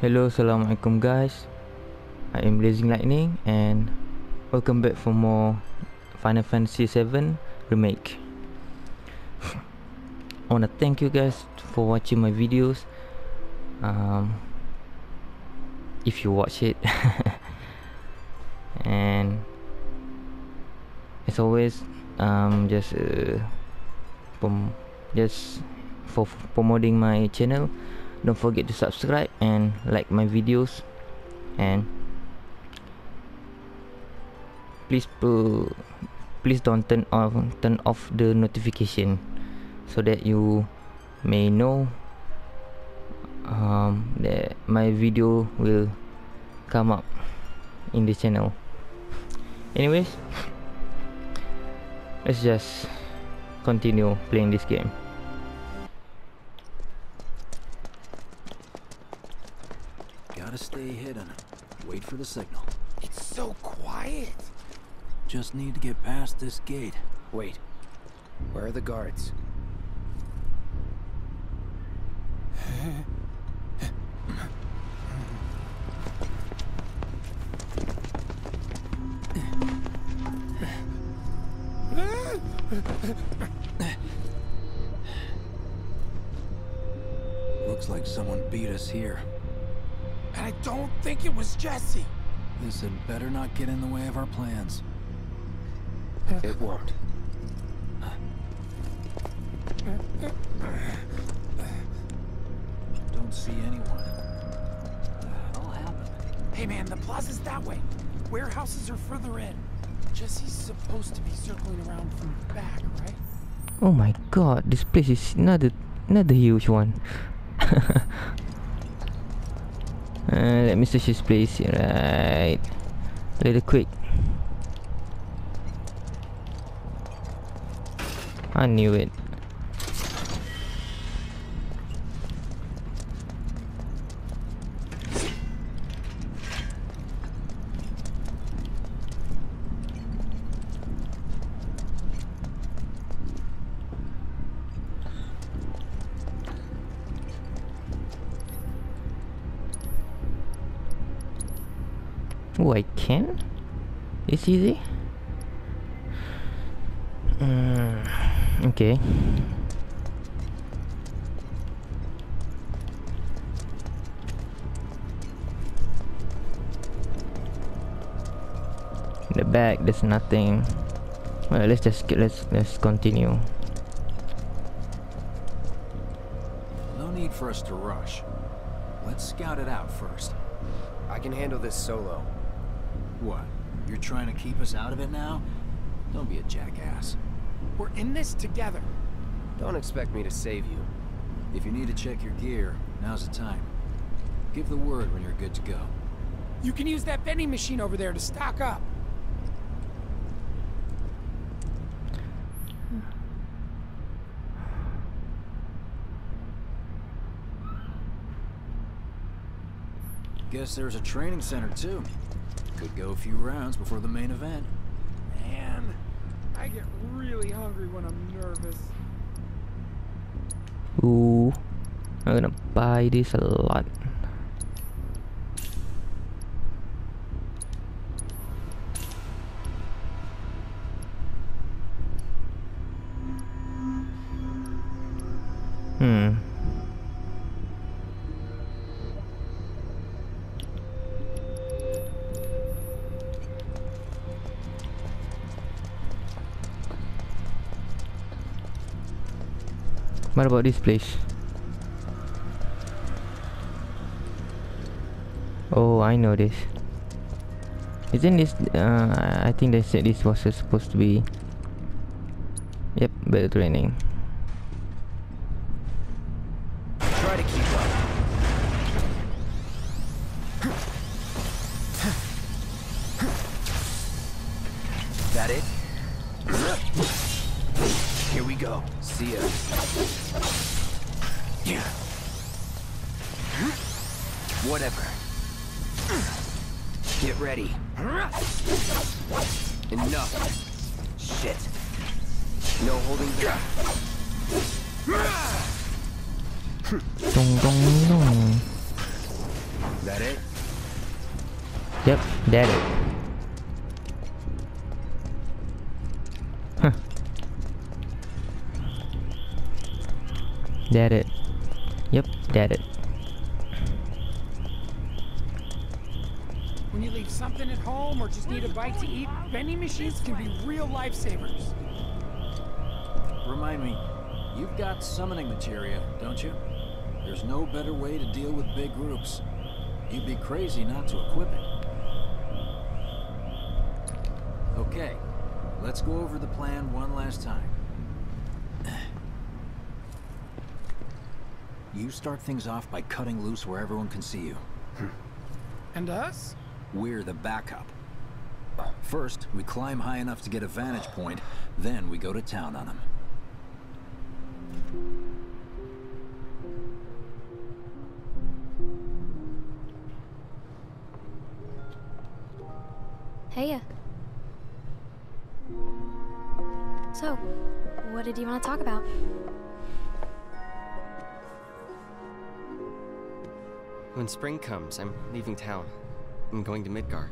Hello, Assalamualaikum guys. I am Blazing Lightning and welcome back for more Final Fantasy 7 Remake. I wanna thank you guys for watching my videos. Um, If you watch it. And As always um, Just uh, Just For promoting my channel don't forget to subscribe and like my videos. And please please don't turn off turn off the notification so that you may know um, that my video will come up in the channel. Anyways let's just continue playing this game Gotta stay hidden. Wait for the signal. It's so quiet. Just need to get past this gate. Wait. Where are the guards? Jesse. This had better not get in the way of our plans. It won't. Don't see anyone. What the hell happened? Hey man, the plaza's that way. Warehouses are further in. Jesse's supposed to be circling around from the back, right? Oh my god, this place is not a, not another huge one. uh, let me search this place. Right, little quick. I knew it. It's easy? Mm, okay. In the back, there's nothing. Well, let's just get, let's let's continue. No need for us to rush. Let's scout it out first. I can handle this solo. What? You're trying to keep us out of it now? Don't be a jackass. We're in this together. Don't expect me to save you. If you need to check your gear, now's the time. Give the word when you're good to go. You can use that vending machine over there to stock up. Guess there's a training center too. Could go a few rounds before the main event. Man, I get really hungry when I'm nervous. Ooh, I'm gonna buy this a lot. About this place? Oh, I know this. Isn't this? Uh, I think they said this was supposed to be. Yep, better training. Try to keep up. That it? Here. See ya. Yeah. Whatever. Get ready. Enough. Shit. No holding back. Dong dong dong. Yep, that it. That it. Yep, that it. When you leave something at home or just need a bite to eat, vending machines can be real lifesavers. Remind me, you've got summoning materia, don't you? There's no better way to deal with big groups. You'd be crazy not to equip it. Okay, let's go over the plan one last time. You start things off by cutting loose where everyone can see you. Hmm. And us? We're the backup. First, we climb high enough to get a vantage point, then we go to town on them. Heya. Uh. So, what did you want to talk about? When spring comes, I'm leaving town. I'm going to Midgar.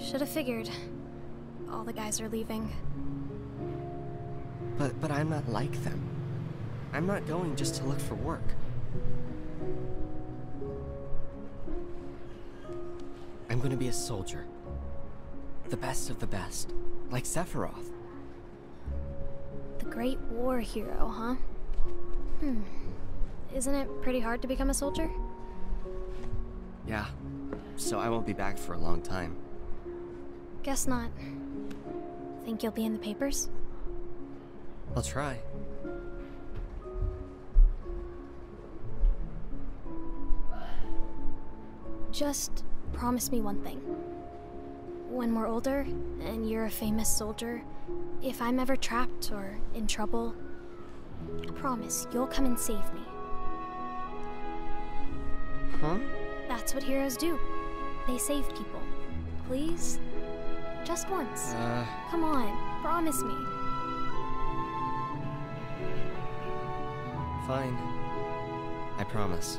Should have figured. All the guys are leaving. But but I'm not like them. I'm not going just to look for work. I'm gonna be a soldier. The best of the best. Like Sephiroth. The Great War hero, huh? Hmm. Isn't it pretty hard to become a soldier? Yeah. So I won't be back for a long time. Guess not. Think you'll be in the papers? I'll try. Just promise me one thing. When we're older, and you're a famous soldier, if I'm ever trapped or in trouble, promise you'll come and save me. Huh? That's what heroes do. They save people. Please? Just once. Uh, Come on, promise me. fine. I promise.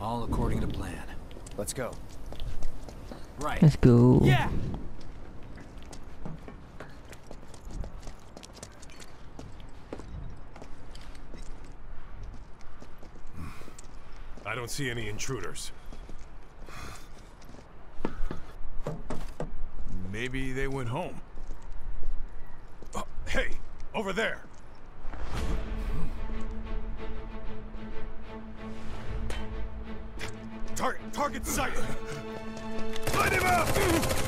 All according to plan. Let's go. Right. Let's go. Yeah! I don't see any intruders. Maybe they went home. Oh, hey, over there. Target, sighted. Light him up!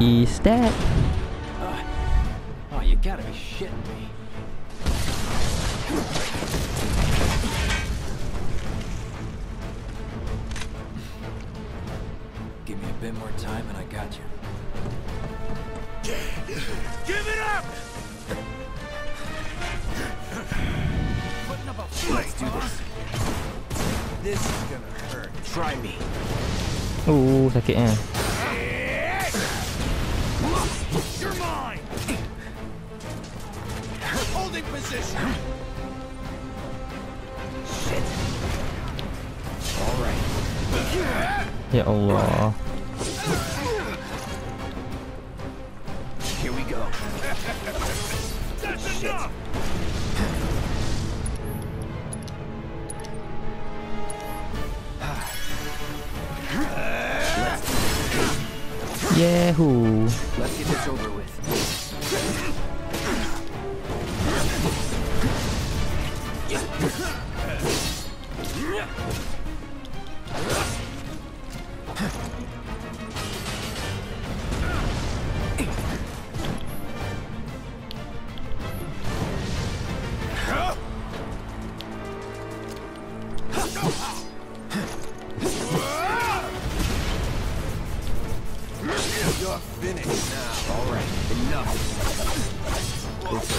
Is that Ya Allah. Here we go. Shit. Yahoo. Let's get this over with.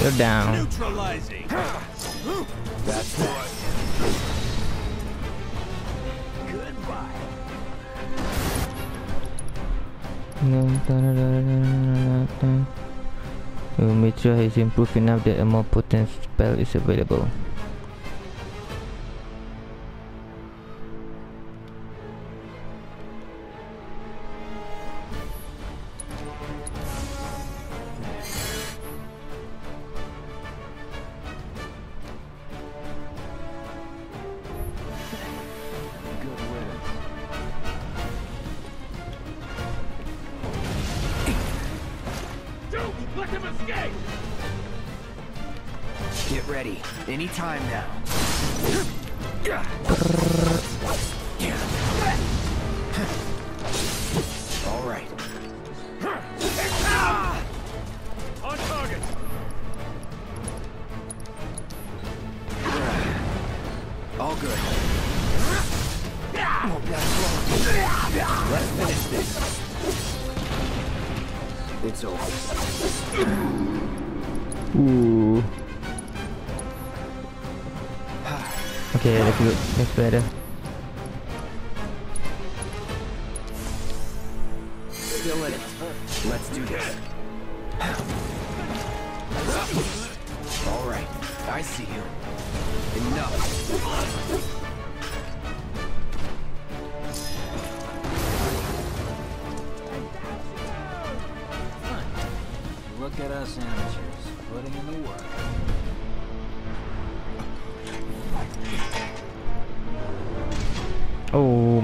You're down. Neutralizing. That's what. Goodbye. Make sure he's improved enough that a more potent spell is available.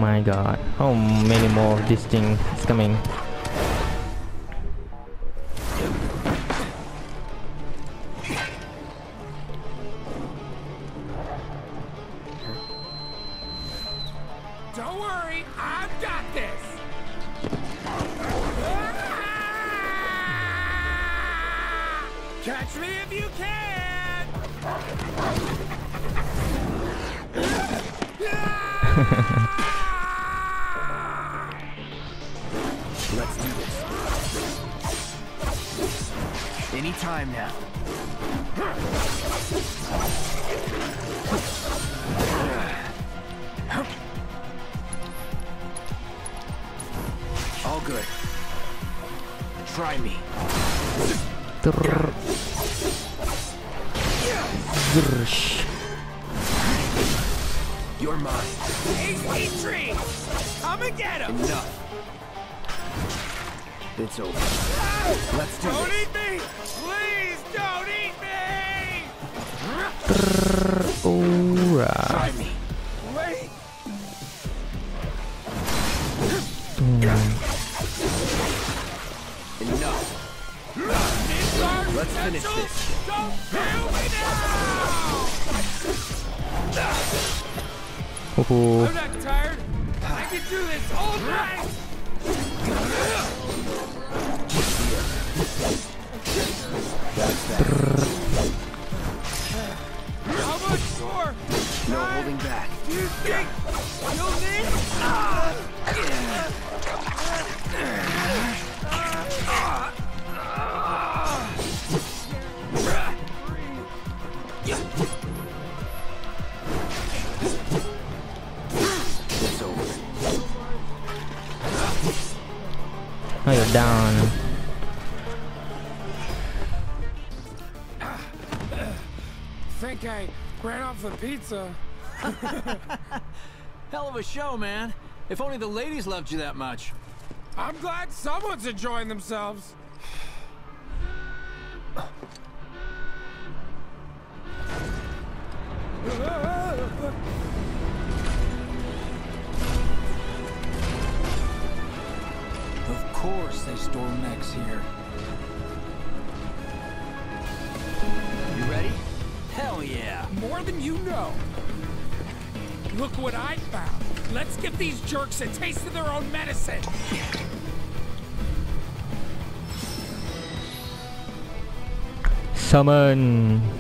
my god. How many more of this thing is coming? Try me. Drrr. Drrsh. You're mine. HP tree! Come and get him! Enough. It's over. Let's do don't it. Don't eat me! Please don't eat me! Alright. Let's finish potential! this. Don't kill me now! Oh, I'm not tired. I can do this all night! How much more? No holding back. Do you think you'll need? It's down. Think I ran off the pizza. Hell of a show, man. If only the ladies loved you that much. I'm glad someone's enjoying themselves. course they store mechs here. You ready? Hell yeah. More than you know. Look what I found. Let's give these jerks a taste of their own medicine. Summon.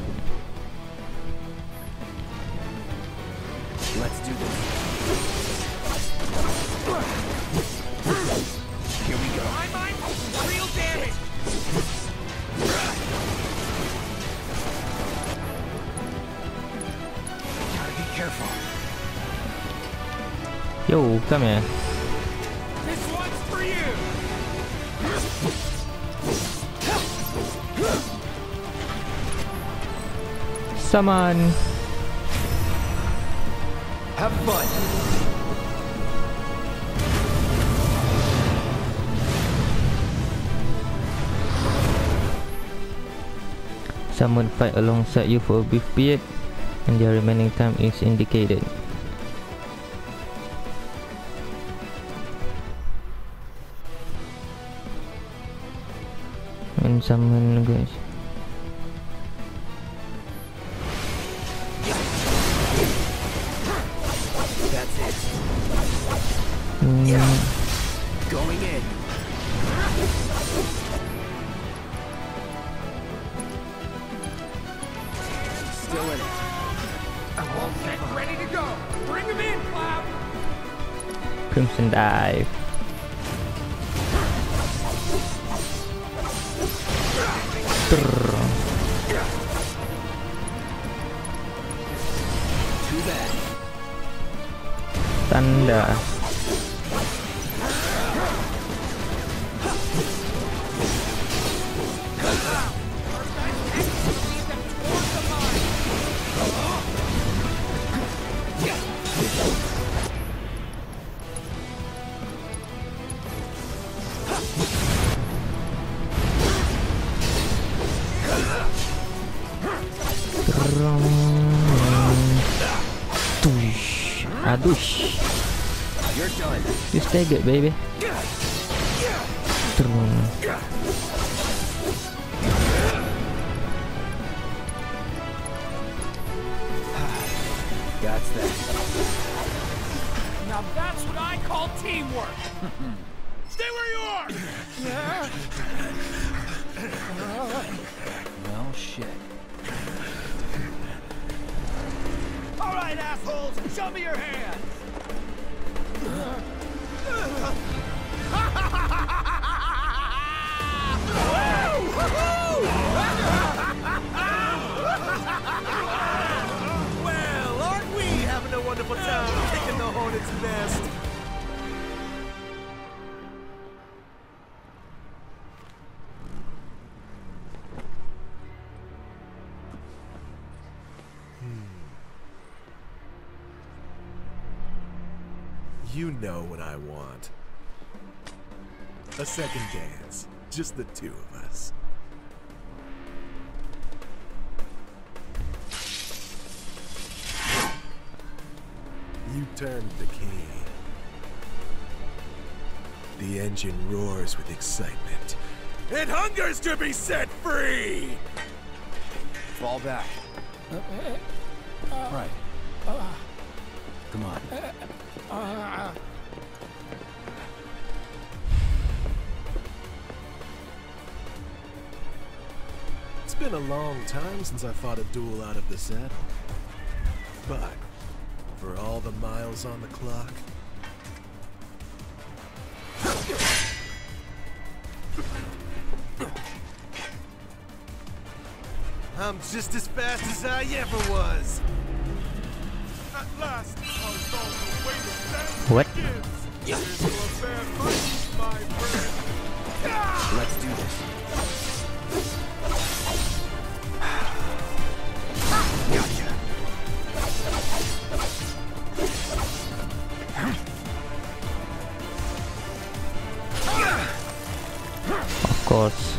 Come here. This one's for you. Summon. Have fun. Someone fight alongside you for a brief period and their remaining time is indicated. And someone tanda. You staggered, baby. That's that. Now that's what I call teamwork. Stay where you are. Well, shit. All right, assholes, show me your hands. Well, aren't we having a wonderful time kicking the hornet's nest? A second dance. Just the two of us. You turned the key. The engine roars with excitement. It hungers to be set free! Fall back. Uh, uh, uh, right. Come on. It's been a long time since I fought a duel out of the saddle. But, for all the miles on the clock, I'm just as fast as I ever was. At last, our long awaited dance What? begins. You are fair fight, my friend. Let's do this. Course.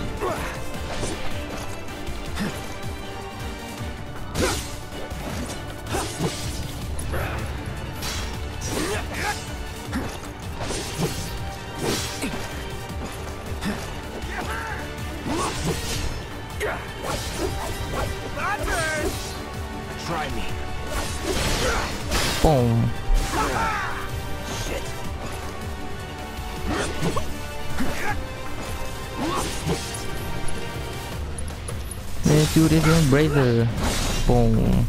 Let's do this young brother. Boom.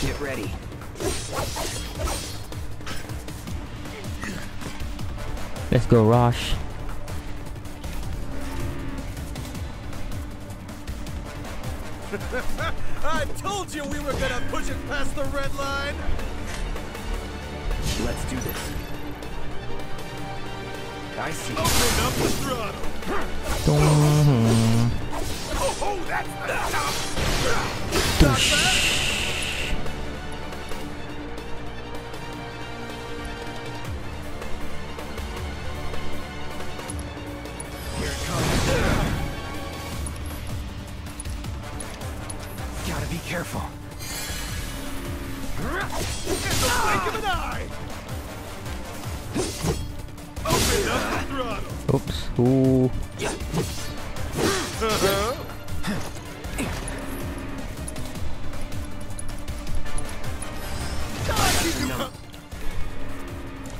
Get ready. Let's go, Roche. I told you we were gonna push it past the red line. Let's do this. I see. Open up the throttle. Oh, oh that's the.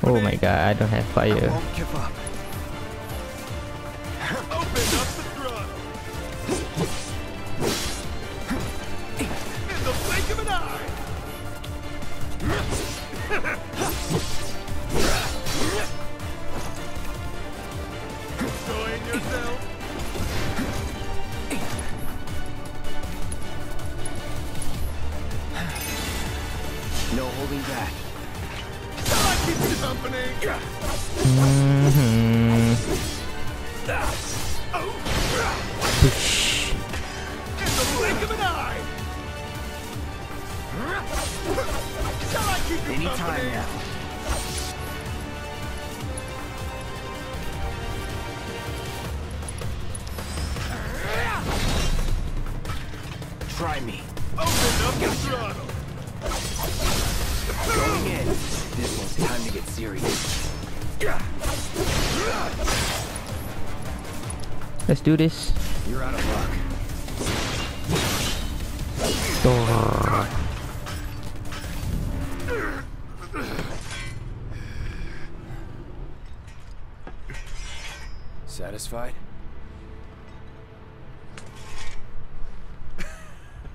Oh my god, I don't have fire. Try me. Open up the throttle. Going in. This one's time to get serious. Let's do this. You're out of luck. Satisfied?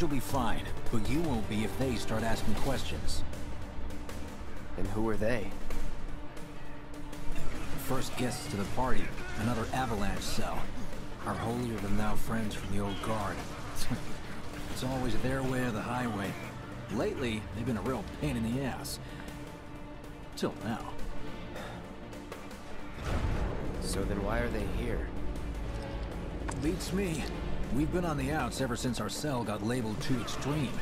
Wedge will be fine, but you won't be if they start asking questions. And who are they? First guests to the party, another avalanche cell. Our holier-than-thou friends from the old guard. it's always their way or the highway. Lately, they've been a real pain in the ass. Till now. So then why are they here? Beats me. We've been on the outs ever since our cell got labeled too extreme.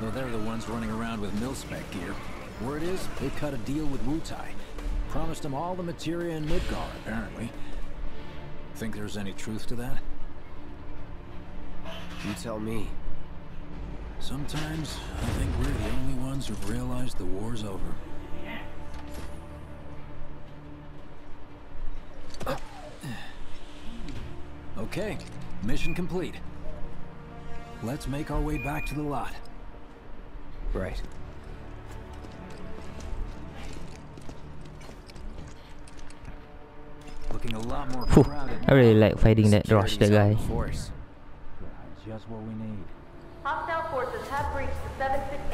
Though they're the ones running around with mil-spec gear. Word is, they cut a deal with Wutai. Promised them all the materia in Midgar, apparently. Think there's any truth to that? You tell me. Sometimes, I think we're the only ones who've realized the war's over. Uh. Okay, mission complete. Let's make our way back to the lot. Right. Looking a lot more Phew, crowded. I really like fighting that Roche, that guy. on Force. Just what we need. Hostile forces have breached the 7-6